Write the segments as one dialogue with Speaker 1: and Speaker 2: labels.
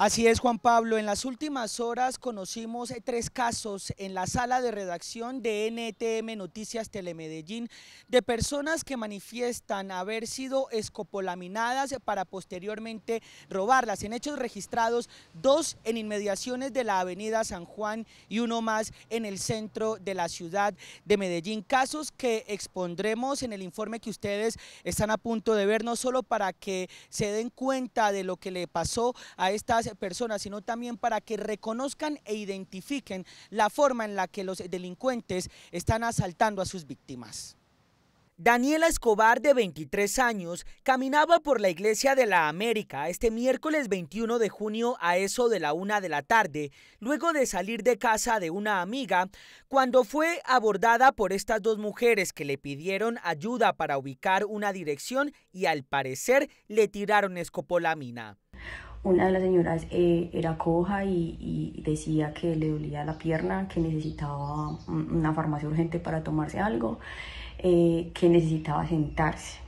Speaker 1: Así es, Juan Pablo. En las últimas horas conocimos eh, tres casos en la sala de redacción de NTM Noticias Telemedellín de personas que manifiestan haber sido escopolaminadas para posteriormente robarlas. En hechos registrados, dos en inmediaciones de la avenida San Juan y uno más en el centro de la ciudad de Medellín. Casos que expondremos en el informe que ustedes están a punto de ver, no solo para que se den cuenta de lo que le pasó a estas personas, sino también para que reconozcan e identifiquen la forma en la que los delincuentes están asaltando a sus víctimas. Daniela Escobar, de 23 años, caminaba por la iglesia de la América este miércoles 21 de junio a eso de la una de la tarde, luego de salir de casa de una amiga, cuando fue abordada por estas dos mujeres que le pidieron ayuda para ubicar una dirección y al parecer le tiraron escopolamina.
Speaker 2: Una de las señoras eh, era coja y, decía que le dolía la pierna, que necesitaba una farmacia urgente para tomarse algo, eh, que necesitaba sentarse.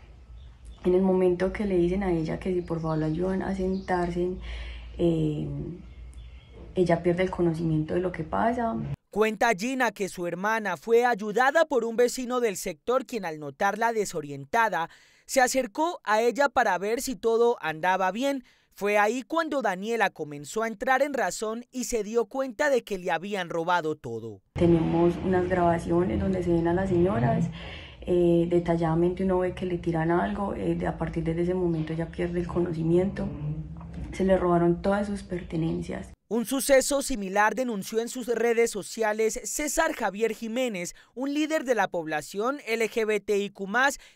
Speaker 2: En el momento que le dicen a ella que si por favor la ayudan a sentarse, eh, ella pierde el conocimiento de lo que pasa.
Speaker 1: Cuenta Gina que su hermana fue ayudada por un vecino del sector quien al notarla desorientada se acercó a ella para ver si todo andaba bien, fue ahí cuando Daniela comenzó a entrar en razón y se dio cuenta de que le habían robado todo.
Speaker 2: Tenemos unas grabaciones donde se ven a las señoras. Eh, detalladamente uno ve que le tiran algo, eh, a partir de ese momento ya pierde el conocimiento, se le robaron todas sus pertenencias.
Speaker 1: Un suceso similar denunció en sus redes sociales César Javier Jiménez, un líder de la población LGBTIQ,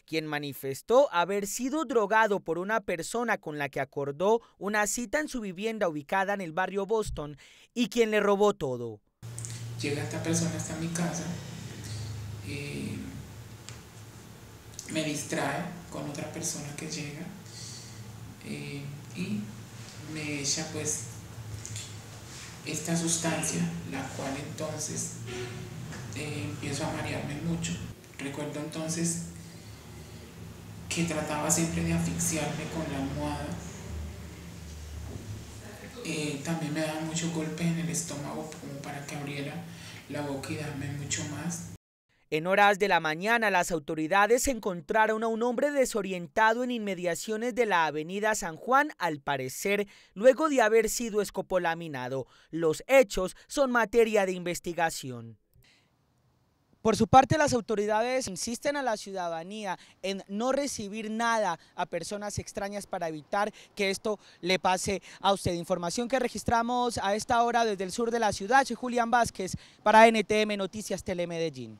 Speaker 1: quien manifestó haber sido drogado por una persona con la que acordó una cita en su vivienda ubicada en el barrio Boston y quien le robó todo.
Speaker 3: Llega esta persona hasta mi casa, y me distrae con otra persona que llega eh, y me echa pues esta sustancia, la cual entonces eh, empiezo a marearme mucho. Recuerdo entonces que trataba siempre de asfixiarme con la almohada. Eh, también me daba mucho golpe en el estómago como para que abriera la boca y darme mucho más.
Speaker 1: En horas de la mañana, las autoridades encontraron a un hombre desorientado en inmediaciones de la avenida San Juan, al parecer, luego de haber sido escopolaminado. Los hechos son materia de investigación. Por su parte, las autoridades insisten a la ciudadanía en no recibir nada a personas extrañas para evitar que esto le pase a usted. Información que registramos a esta hora desde el sur de la ciudad. Soy Julián Vázquez para NTM Noticias Telemedellín.